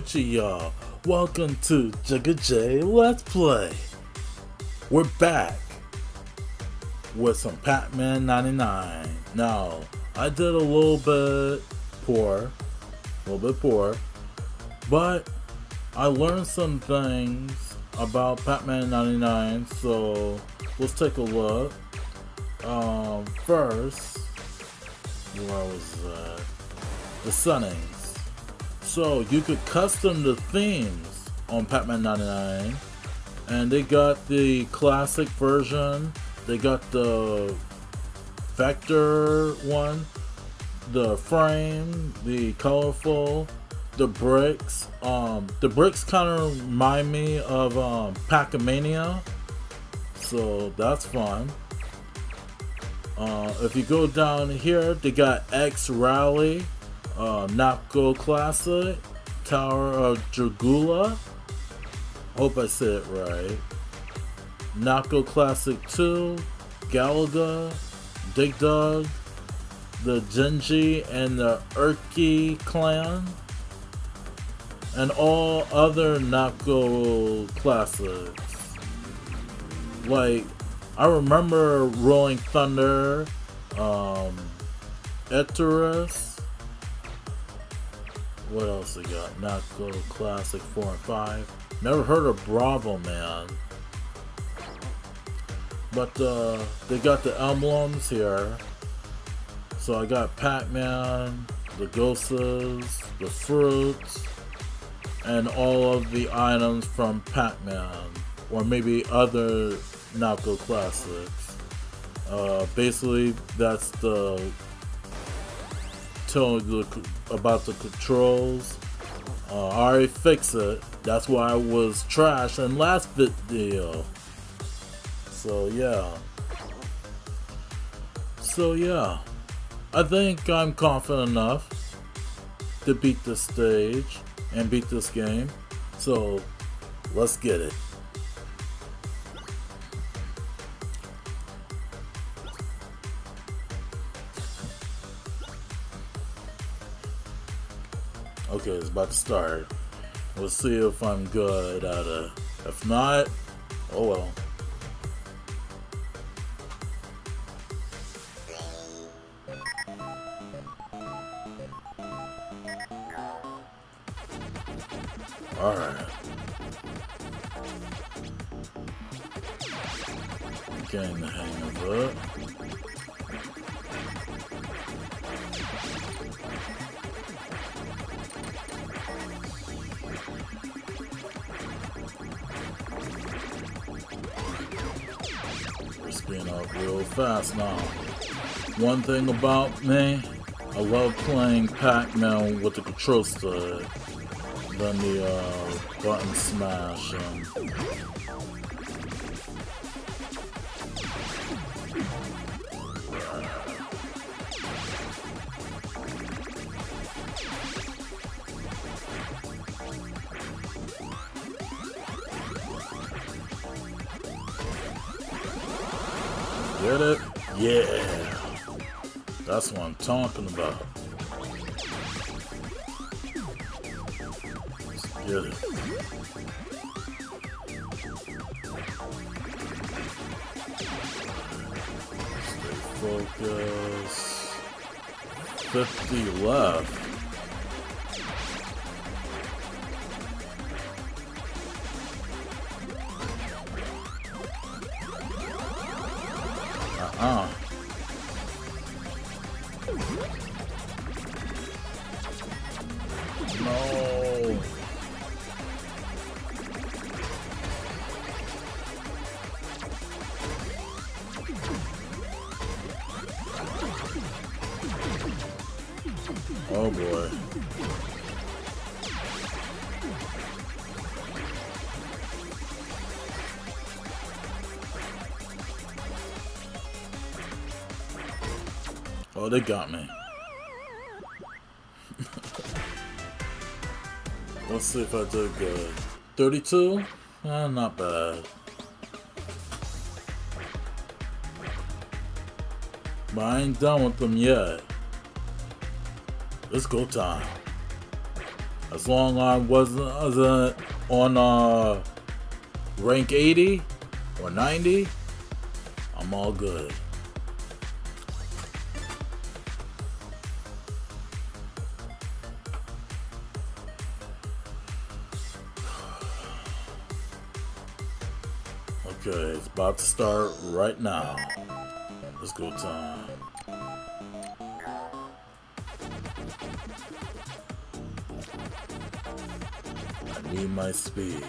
Gucci, y'all? Welcome to Juggaa J Let's Play. We're back with some Pac-Man 99. Now, I did a little bit poor, a little bit poor, but I learned some things about Pac-Man 99, so let's take a look. Um, first, where was that? The settings. So you could custom the themes on Pac-Man 99 and they got the classic version, they got the vector one, the frame, the colorful, the bricks. Um, the bricks kind of remind me of um, Pac-Mania, so that's fun. Uh, if you go down here, they got X Rally uh, Namco Classic, Tower of Dragula. Hope I said it right. Namco Classic 2, Galaga, Dig Dug, the Genji and the Urki clan, and all other Namco classics. Like, I remember Rolling Thunder, um, Eterus, what else they got? Not go classic four and five. Never heard of Bravo Man. But uh, they got the emblems here. So I got Pac-Man, the Ghostes, the fruits, and all of the items from Pac-Man, or maybe other Namco classics. Uh, basically, that's the telling the, about the controls. Uh, I already fixed it. That's why I was trash in last video. So yeah. So yeah. I think I'm confident enough to beat this stage and beat this game. So let's get it. About to start. We'll see if I'm good at it. If not, oh well. Up real fast now. One thing about me, I love playing Pac-Man with the control stick the uh, button smash. Get talking about. Let's get it. Stay focused. 50 left. Oh, they got me. Let's see if I did good. 32? Eh, not bad. But I ain't done with them yet. Let's go time. As long as I wasn't, wasn't on uh, rank 80 or 90, I'm all good. About to start right now. Let's go time. I need my speed.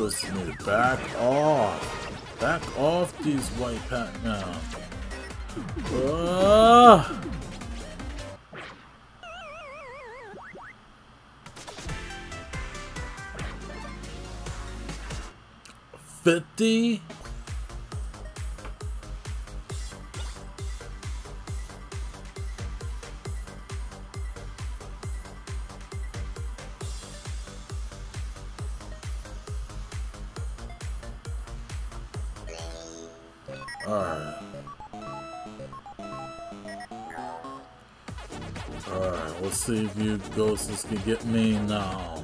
To back off. Back off these white pack now. Ah! Fifty? Alright. Alright, let's see if you ghosts can get me now.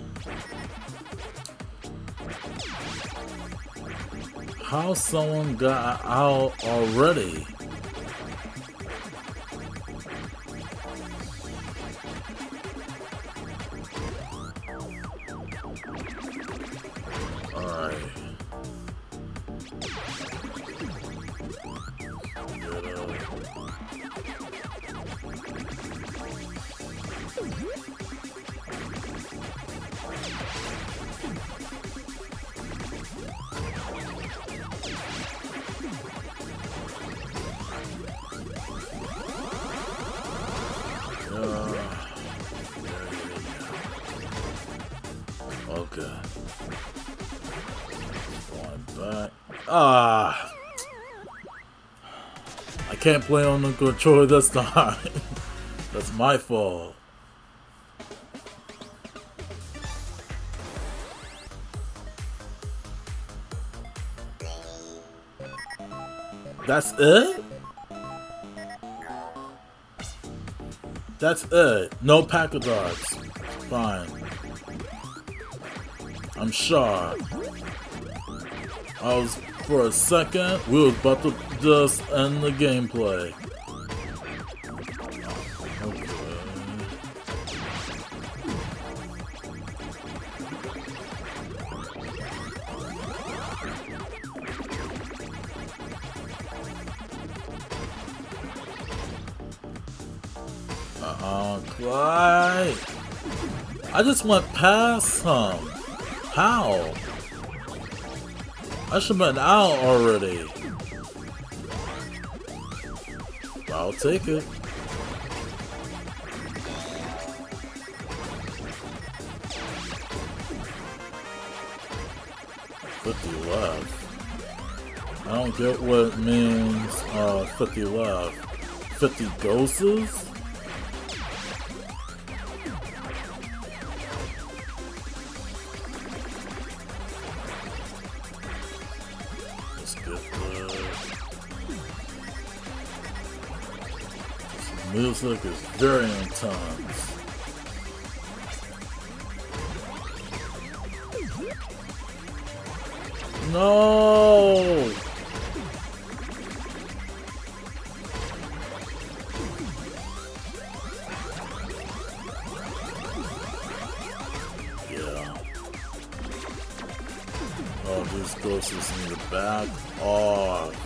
How someone got out already? Can't play on the controller this time. That's my fault. That's it? That's it. No pack of dogs. Fine. I'm sure. I was for a second we was about to just end the gameplay. Uh-huh, Clyde. I just went past him. How? I should have been out already. I'll take it. Fifty left. I don't get what it means. Uh, fifty left. Fifty ghosts. This music is very intense. No! Yeah. Oh, this ghost is in the back. Oh.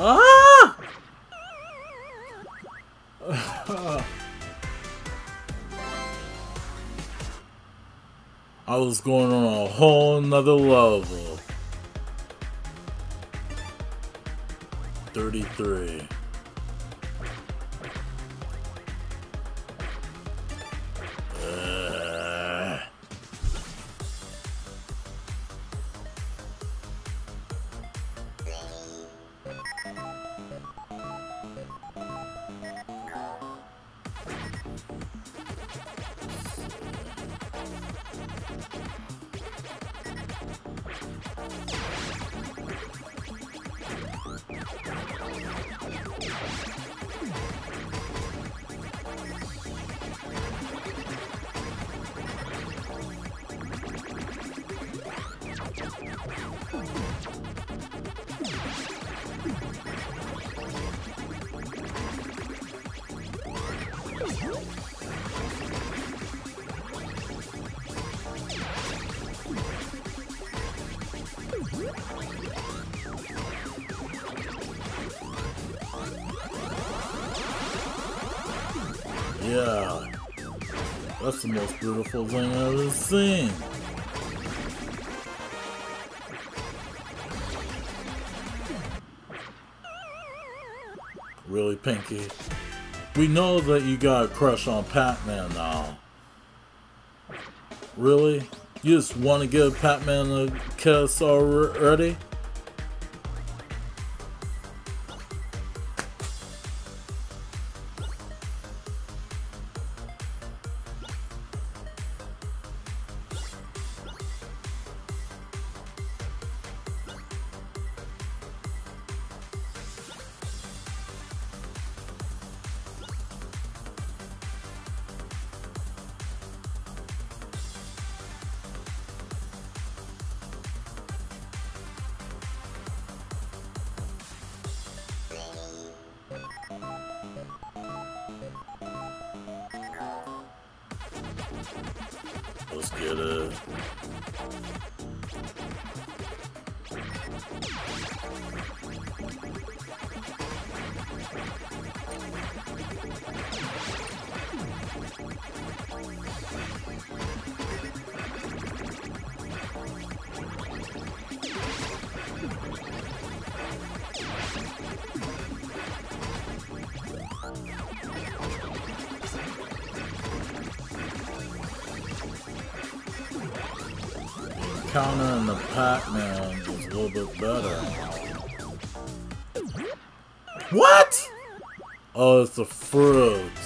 Ah! I was going on a whole nother level. 33. That's the most beautiful thing I've ever seen. Really, Pinky? We know that you got a crush on Pac-Man now. Really? You just want to give Pac-Man a kiss already? Counter and the Pac-Man is a little bit better. What? Oh, it's the fruit.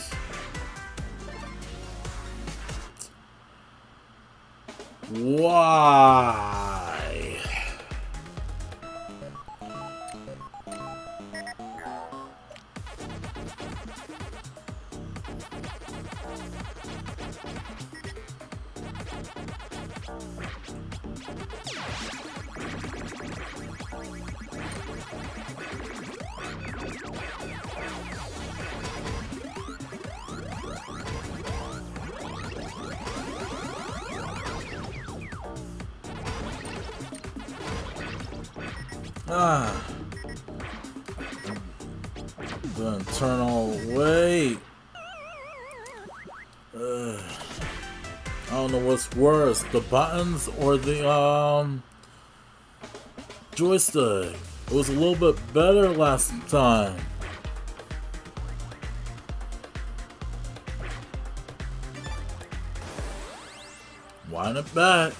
Ah. The internal wait. Ugh. I don't know what's worse, the buttons or the um joystick. It was a little bit better last time. Wind it back.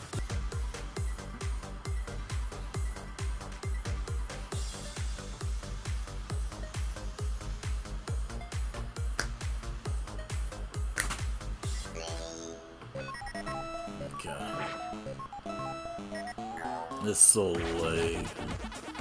It's so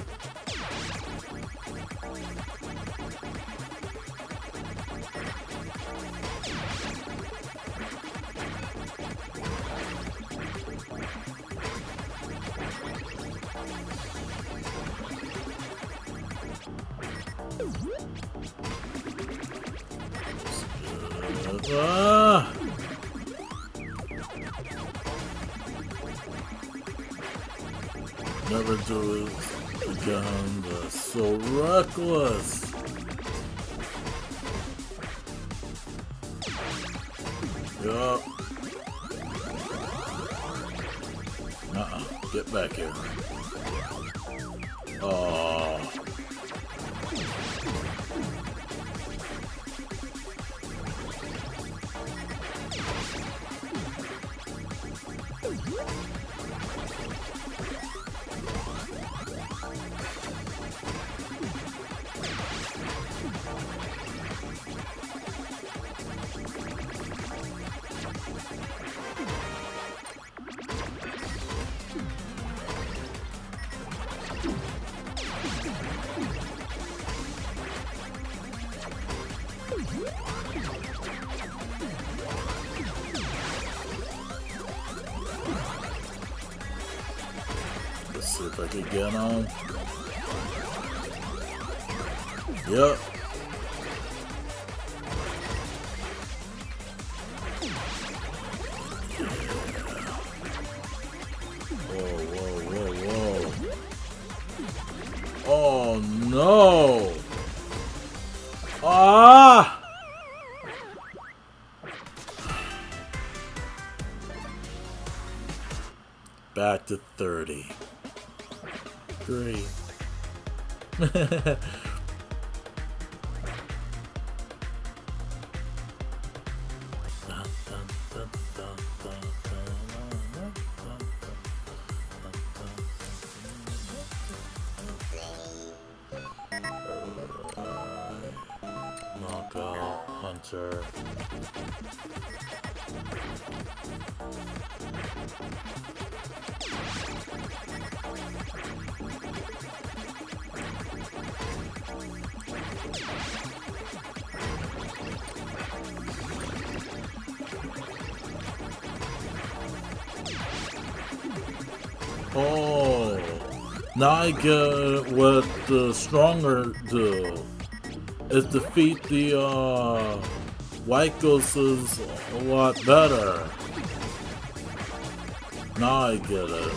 Never do it again. So reckless. Yup. Uh-uh. Get back here. Oh. Can get on. Yep. Hunter. Oh, now I get what the stronger do is defeat the uh, white ghosts a lot better. Now I get it.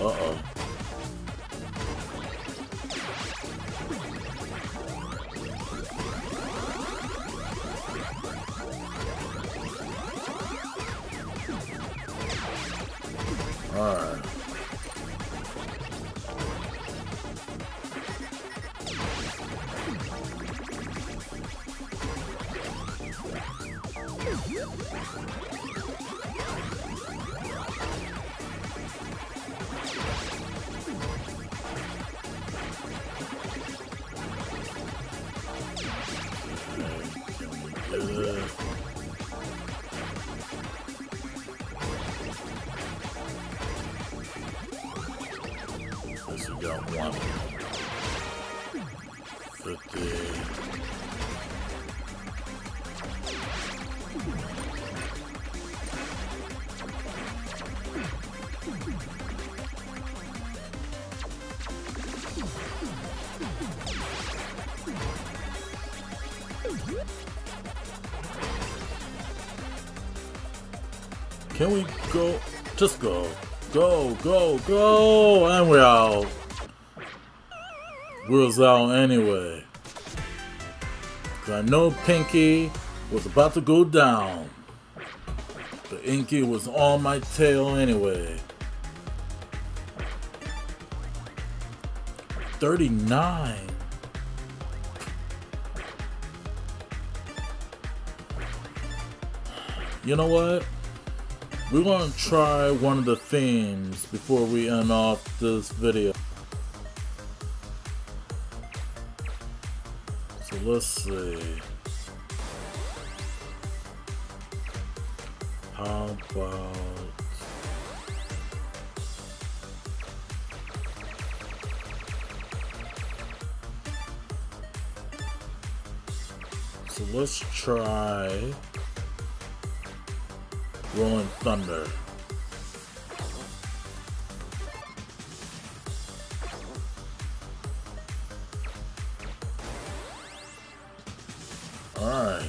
Uh oh. Fifty. Uh, can we go? Just go. Go, go, go! And we're out. We was out anyway. 'Cause I know Pinky was about to go down. But Inky was on my tail anyway. 39. You know what? We're gonna try one of the themes before we end off this video. So let's see. How about So let's try Rolling Thunder. Alright.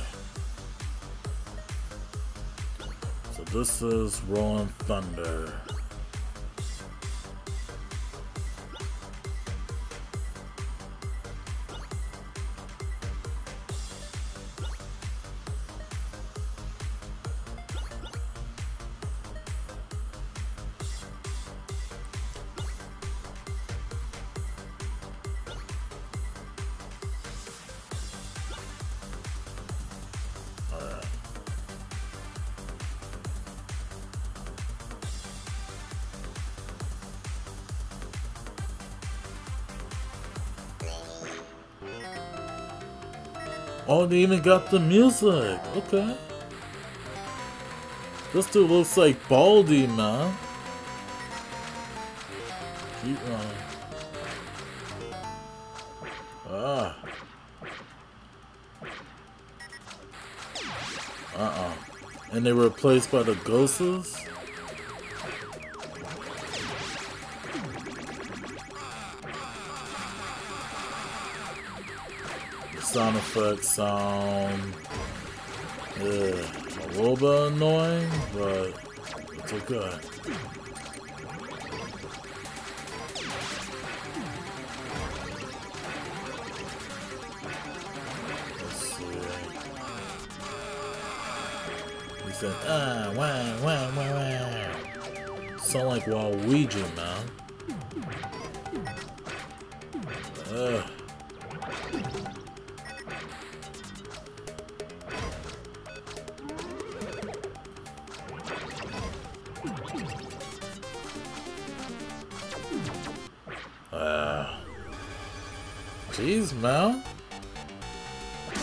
So this is Rolling Thunder. Oh, they even got the music. Okay. This dude looks like Baldi, man. Keep running. Ah. Uh-uh. And they were replaced by the ghosts? Sound effects sound a little bit annoying, but it's okay. He said, ah, wah, wah, wah, wah. Sound like Waluigi, man. Ugh. Jeez, Mel.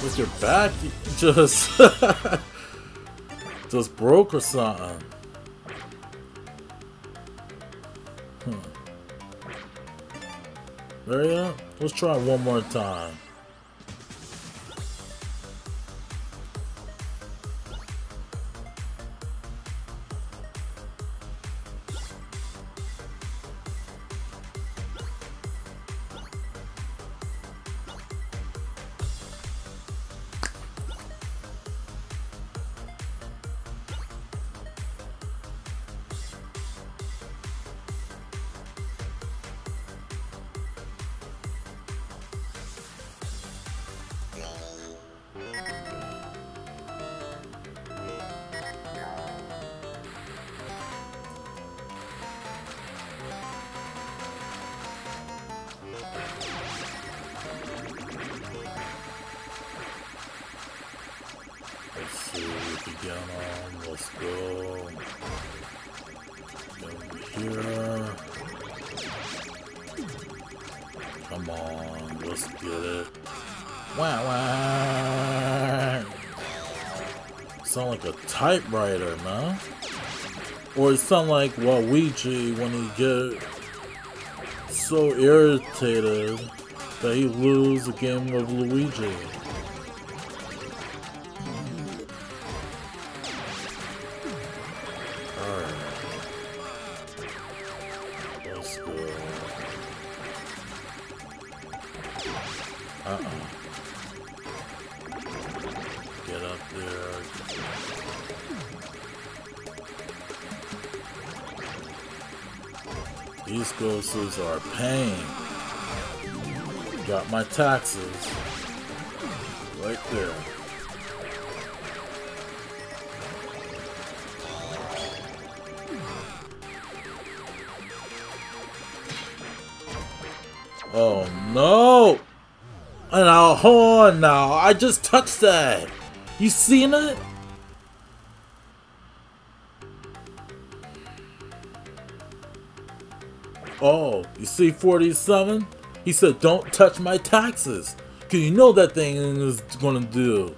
With your back just just broke or something. Hmm. There you go. Let's try one more time. Wow, wow. Sound like a typewriter, man. Or it sound like Waluigi when he get so irritated that he lose a game of Luigi. Pain. Got my taxes. Right there. Oh no! Now, hold on now. I just touched that. You seen it? Oh, you see 47? He said, don't touch my taxes. Because you know that thing is going to do.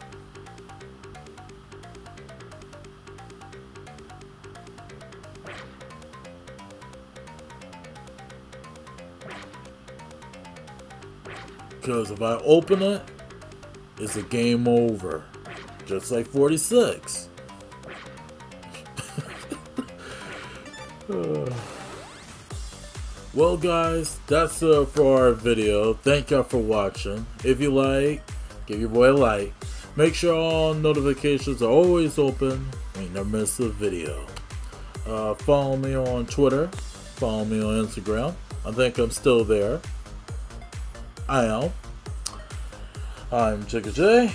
Because if I open it, it's a game over. Just like 46. Well guys, that's it for our video. Thank y'all for watching. If you like, give your boy a like. Make sure all notifications are always open and you never miss a video. Uh, follow me on Twitter. Follow me on Instagram. I think I'm still there. I am. I'm Juggaa J.